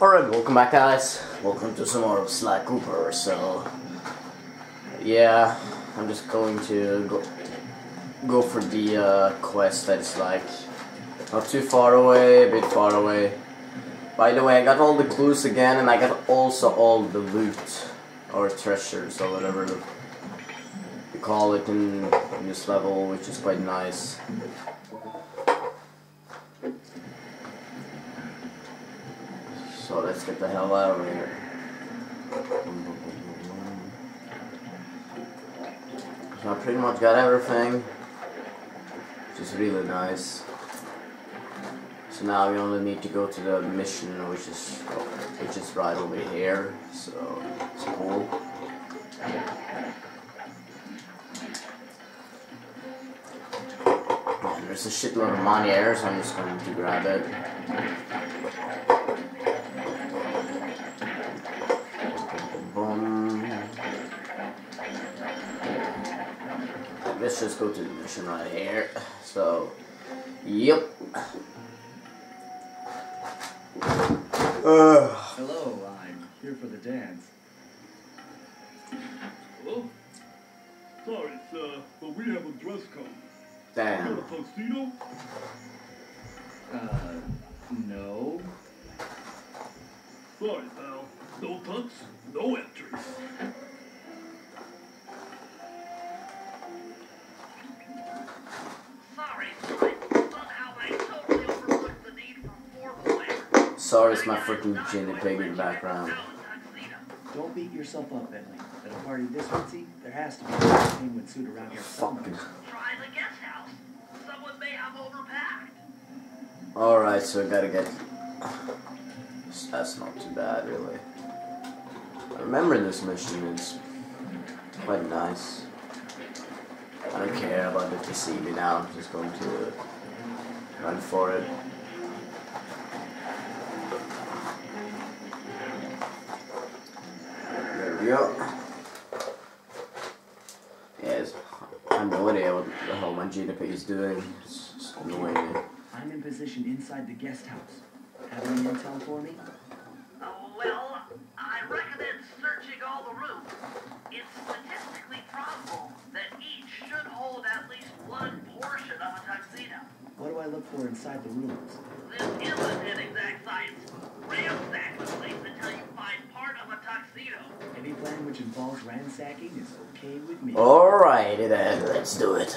Alright, welcome back guys. Welcome to some more of Sly Cooper. So, yeah, I'm just going to go, go for the uh, quest that's like not too far away, a bit far away. By the way, I got all the clues again and I got also all the loot or treasures or whatever you call it in, in this level, which is quite nice. So let's get the hell out of here. So I pretty much got everything, which is really nice. So now we only need to go to the mission, which is which is right over here. So it's cool. There's a shitload of money here, so I'm just going to grab it. Let's just go to the mission right here. So, yep. Uh, Hello, I'm here for the dance. Hello? Sorry, sir, but we have a dress code. You got a tuxedo? Uh, no. Sorry, pal. No tux, no entry. Sorry, it's my freaking guinea pig in the background. Don't beat yourself up, Bentley. At a party this ritzy, there has to be a penguin suit around here Fucking. somewhere. Try the guest house. Someone may have overpacked. Alright, so I gotta get. That's not too bad, really. Remembering this mission is quite nice. I don't care about see me now, I'm just going to run for it. There we go. Yes, I have no idea what the hell my GDP is doing. It's just annoying me. I'm in position inside the guest house. Have any intel for me? Oh, well, I recommend searching all the rooms. It's statistically probable that each should hold at least one portion of a tuxedo. What do I look for inside the rooms? This isn't an exact science. Ransack the place until you find part of a tuxedo. Any plan which involves ransacking is okay with me. Alrighty then, let's do it.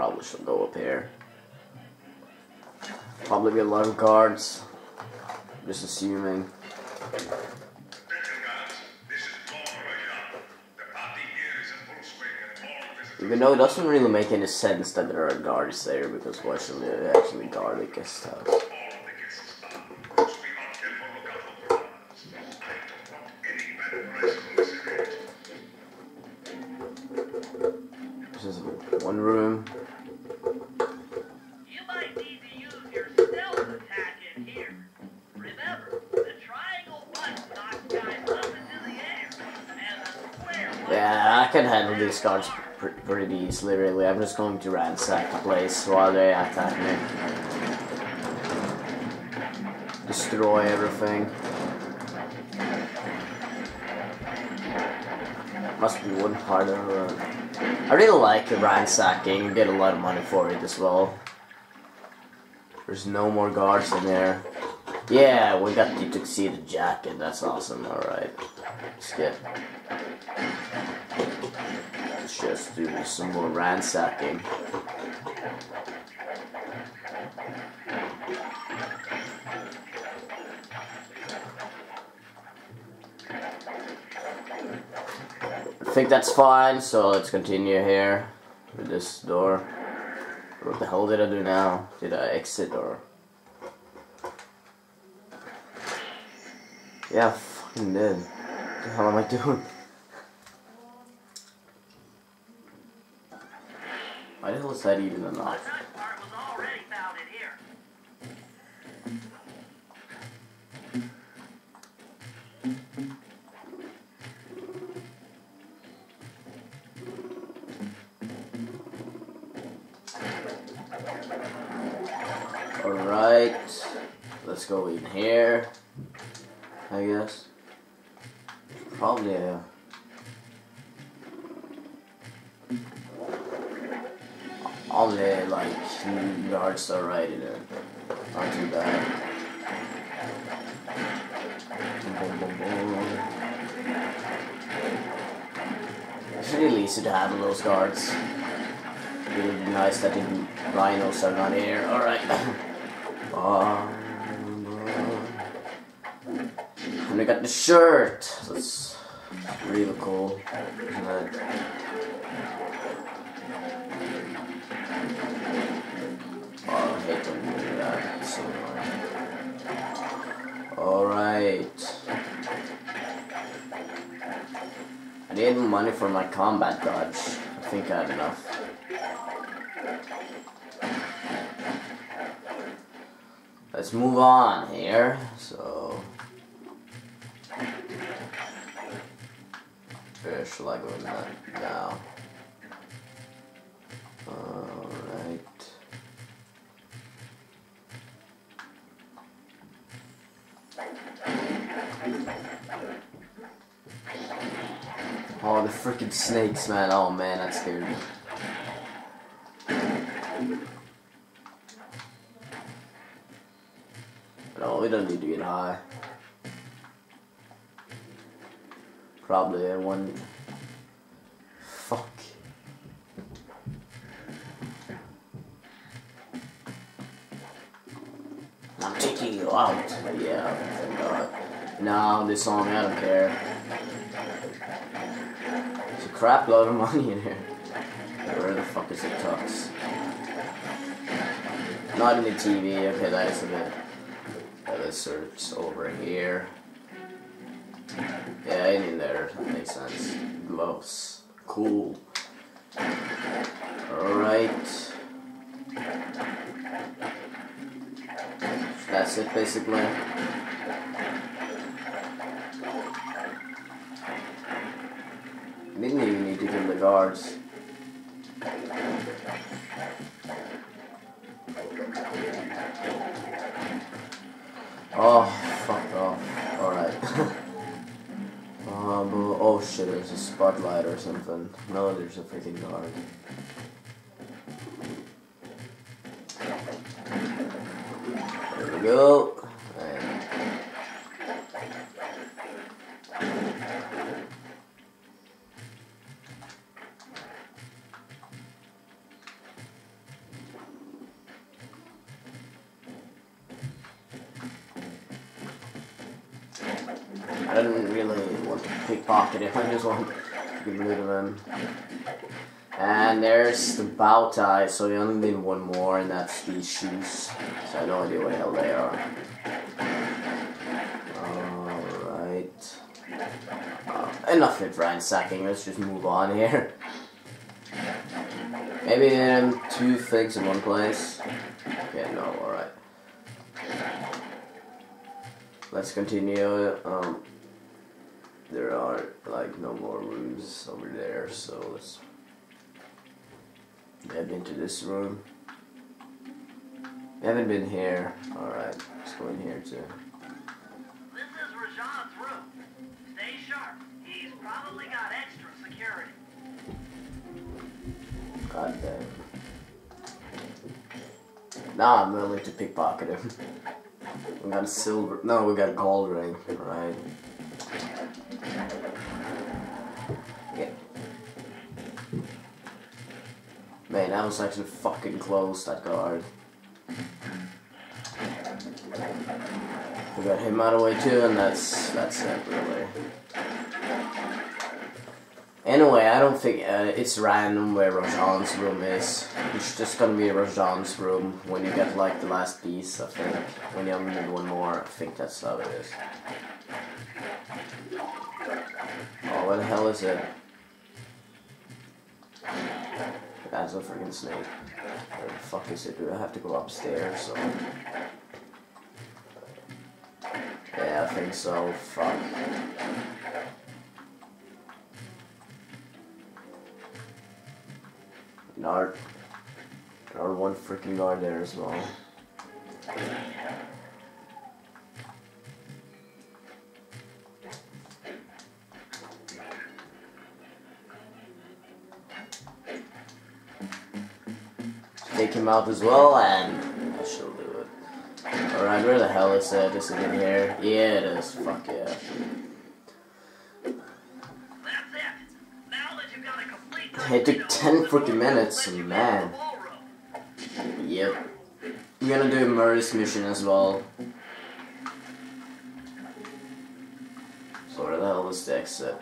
Probably should go up here. Probably be a lot of guards. Just assuming. And. Even though it doesn't really make any sense that there are guards there, because why should they actually guard a guest house? Handle these guards pr pretty easily, really. I'm just going to ransack the place while they attack me. Destroy everything. Must be one harder. Uh, I really like ransacking. Get a lot of money for it as well. There's no more guards in there. Yeah, we got the tuxedo jacket. That's awesome. Alright. Let's get Let's just do some more ransacking. I think that's fine, so let's continue here with this door. What the hell did I do now? Did I exit or? Yeah, I fucking did. What the hell am I doing? Why the hell is that even an? Yards are right in it. Not too bad. It's really easy to have those guards. It would be nice that the rhinos are not here. Alright. and I got the shirt. That's really cool. Need money for my combat dodge. I think I have enough. Let's move on here. So. Where shall I go now? Alright. Oh, the freaking snakes, man. Oh, man, that scared me. No, we don't need to get high. Probably at one. Fuck. I'm taking you out. Yeah, thank God. No, this song, I don't care. Crap load of money in here. Where the fuck is it, Tux? Not in the TV. Okay, that is a bit. Let's search over here. Yeah, in there. That makes sense. Gloves. Cool. Alright. That's it basically. Didn't even need to kill the guards. Oh, fuck off. Alright. um, oh shit, there's a spotlight or something. No, there's a freaking guard. There we go. I didn't really want to pickpocket him, I just want to get rid of him. And there's the bow tie, so we only need one more, and that's these shoes. So I have no idea what the hell they are. Alright. Uh, enough with ransacking, let's just move on here. Maybe um, two things in one place. Okay, no, alright. Let's continue. Um, there are like no more rooms over there, so let's head into this room. We haven't been here. Alright, let's go in here too. This is Rajan's room. Stay sharp. He's probably got extra security. God damn. Now I'm willing to pickpocket him. we got a silver. No, we got a gold ring. Right. Yeah. Man, that was actually fucking close, that guard. We got him out of the way too, and that's that's it, really. Anyway, I don't think uh, it's random where Rajan's room is. It's just gonna be Rajan's room when you get like the last piece, I think. When you need one more, I think that's how it is. What the hell is it? That's a freaking snake. Where the fuck is it? Do I have to go upstairs? So... Yeah, I think so. Fuck. Guard. Guard one freaking guard there as well. Out as well, and I shall do it. Alright, where the hell is it? Is it in here? Yeah, it is. Fuck yeah. It. Took 10 freaking minutes, man. Yep. I'm gonna do Murray's mission as well. So where the hell is the exit?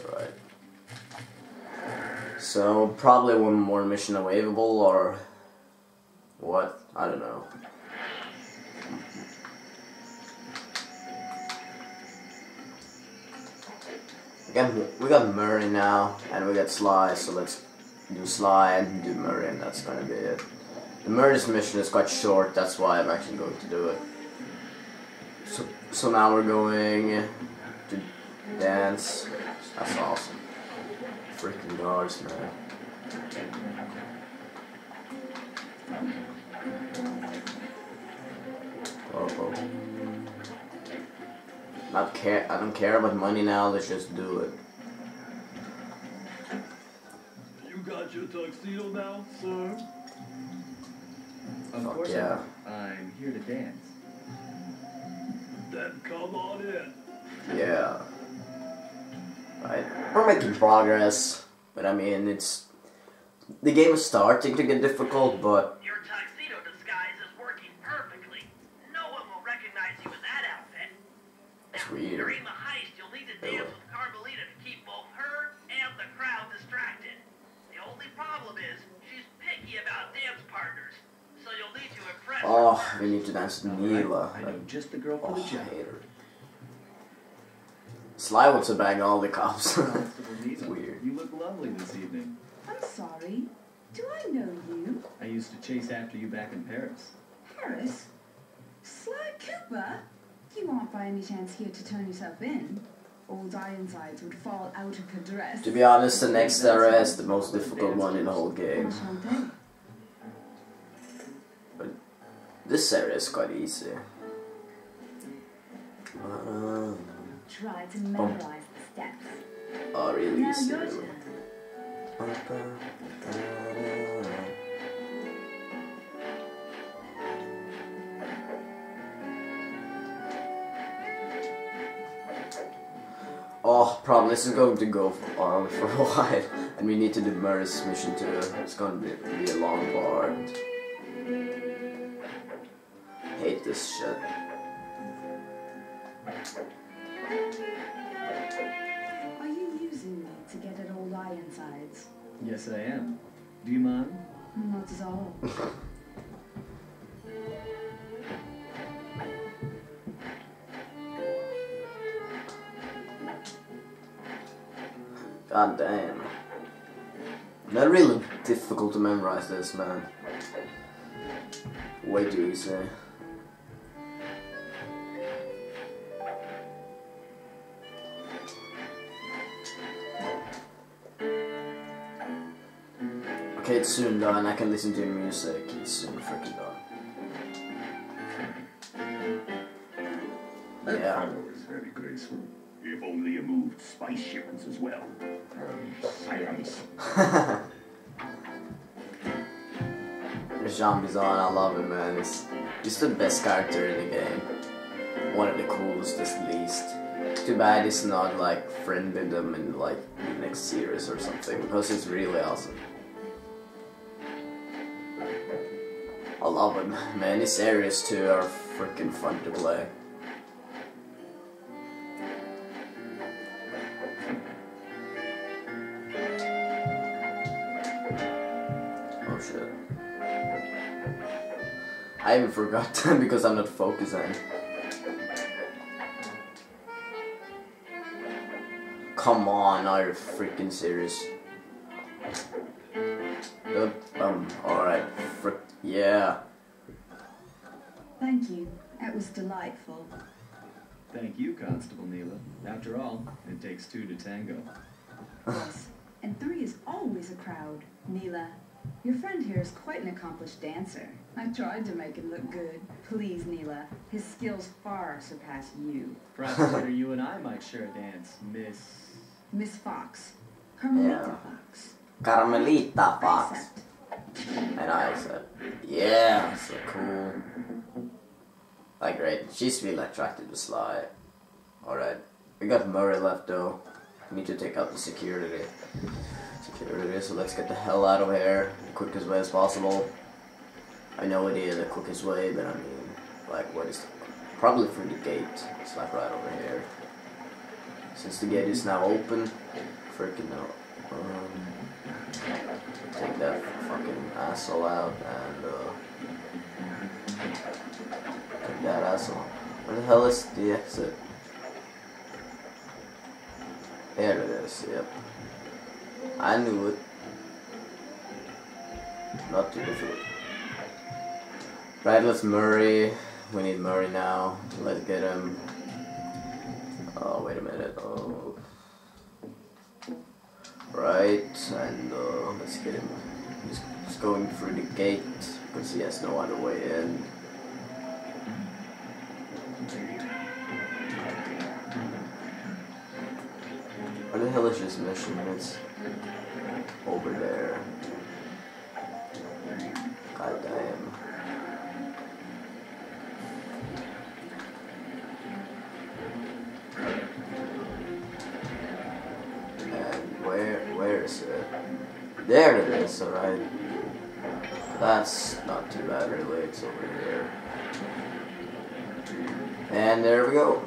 Alright. So, probably one more mission available, or what? I don't know. We got, we got Murray now, and we got Sly, so let's do Sly and do Murray, and that's gonna be it. The Murray's mission is quite short, that's why I'm actually going to do it. So, so now we're going to dance. That's awesome. Freaking guards, man. Oh, oh. Not care. I don't care about money now. Let's just do it. You got your tuxedo now, sir? Of Fuck course yeah. I'm, I'm here to dance. Then come on in. Yeah. Right. We're making progress, but I mean, it's the game is starting to get difficult, but Your tuxedo disguise is working perfectly. No one will recognize you in that outfit. It's weird. during the heist, you'll need to dance with Carmelita to keep both her and the crowd distracted. The only problem is she's picky about dance partners, so you'll need to impress her oh, we need to dance with All right, Neyla. I know just the girl for Oh, the I hate her. Sly wants to bang all the cops. Constable it's weird. You look lovely this evening. I'm sorry. Do I know you? I used to chase after you back in Paris. Paris? Sly Cooper? You aren't by any chance here to turn yourself in? Old Ironsides would fall out of her dress. To be honest, the next era is the most difficult one in the whole game. Enchanté. This area is quite easy. Try to oh. memorize the steps. Oh, really Now your turn. Oh, problem. This is going to go on for a while, and we need to do Murray's mission too. It's going to be, be a long part. Hate this shit. Are you using me to get at old Ironsides? Yes, I am. Do you mind? Not at all. God damn. Not really difficult to memorize this, man. Way too easy. Okay, it's soon done. I can listen to music. It's soon freaking done. That Yeah. fellow is very graceful. If only you moved spice shipments as well. Um, silence. There's zombies on. I love him, man. He's, he's the best character in the game. One of the coolest, at least. Too bad it's not like friend with them in like the next series or something because he's really awesome. I love him, man. His areas too are freaking fun to play. Oh shit. I even forgot because I'm not focusing. Come on, are you freaking serious? Yeah. Thank you. That was delightful. Thank you, Constable Neyla. After all, it takes two to tango. Yes. And three is always a crowd. Neyla, Your friend here is quite an accomplished dancer. I tried to make him look good. Please, Neyla, his skills far surpass you. Perhaps later you and I might share a dance, Miss. Miss Fox. Carmelita Yeah. Fox. Carmelita Fox. And I said, yeah, so cool. Like, great. She's really attracted to Sly. Alright. We got Murray left though. Need to take out the security. Security, so let's get the hell out of here the quickest way as possible. I know it is the quickest way, but I mean, like, what is probably through the gate. It's like right over here. Since the gate is now open, freaking out. Um, take that fucking asshole out and uh, take that asshole. Where the hell is the exit? There it is, yep. I knew it. Not too difficult. Right, let's Murray. We need Murray now. Let's get him. Oh, wait a minute. Oh. And uh, let's get him. He's, he's going through the gate because he has no other way in. What the hell is this mission? It's over there. There it is, alright. That's not too bad really, it's over here. And there we go.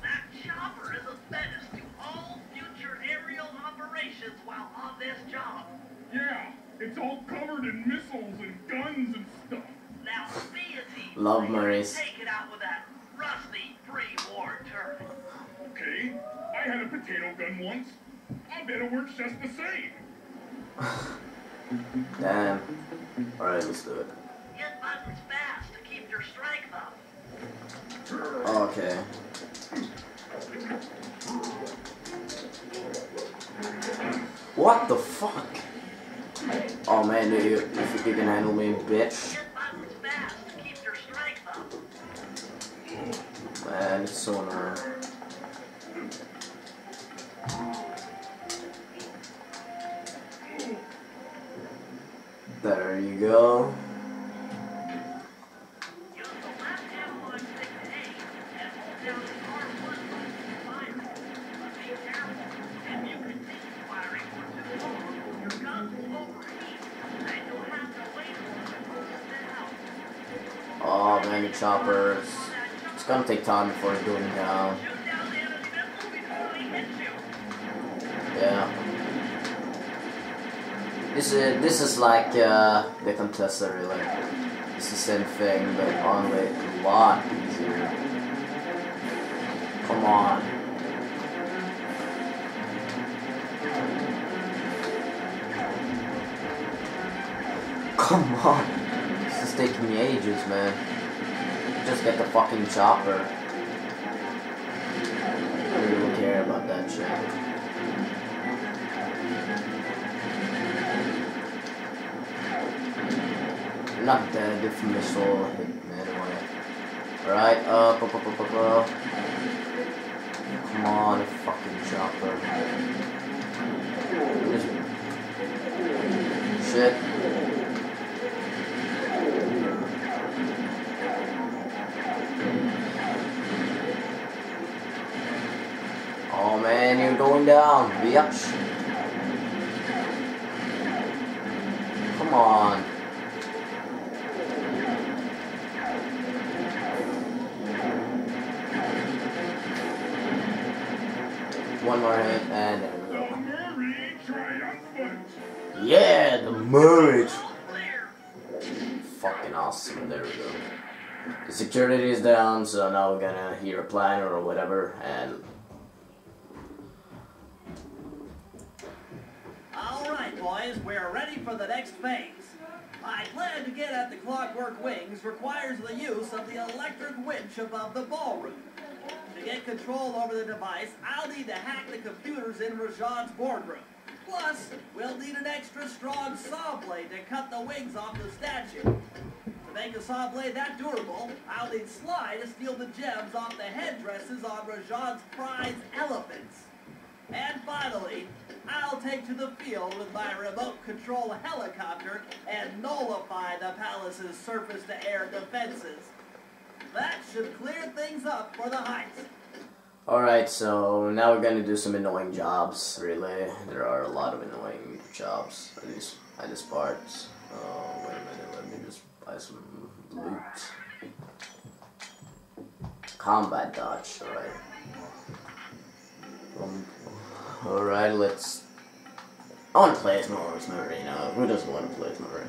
That chopper is a menace to all future aerial operations while on this job. Yeah, it's all covered in missiles and guns and stuff. Now see a team Love player Murray's. take it out with that rusty pre-war turret. Okay, I had a potato gun once. I it works just the same. Damn. Alright, let's do it. Hit buttons fast to keep your strength up. Okay. What the fuck? Oh man, do you, you think you can handle me, bitch? Hit buttons fast to keep your strength up. Man, it's so annoying. There you go. Use the left analog stick to aim and hold down the R1 button to fire. But be careful. If you continue firing for too long, your guns will overheat, and you'll have to wait for the cool to set out. Oh man, the choppers. It's gonna take time before it's going down. This is this is like uh, the Contessa really. It's the same thing, but only a lot easier. Come on. Come on. This is taking me ages, man. Just get the fucking chopper. I don't really care about that shit. Not dead if missile hit me anyway. Alright, uh, up, up, up, up, up. Come on, fucking chopper. Shit. Oh man, you're going down, bitch. Yeah, the merge. Fucking awesome. There we go. The security is down, so now we're gonna hear a planner or whatever, and All right, boys, we're ready for the next phase. My plan to get at the clockwork wings requires the use of the electric winch above the ballroom. To get control over the device, I'll need to hack the computers in Rajan's boardroom. Plus, we'll need an extra strong saw blade to cut the wings off the statue. To make a saw blade that durable, I'll need Sly to steal the gems off the headdresses on Rajan's prize elephants. And finally, I'll take to the field with my remote control helicopter and nullify the palace's surface-to-air defenses. That should clear things up for the Heights. Alright, so now we're gonna do some annoying jobs, really. There are a lot of annoying jobs at this, at this part. Oh, wait a minute, let me just buy some loot. Combat dodge, alright. Um, alright, let's... I want to play as you know, who doesn't want to play as Murray?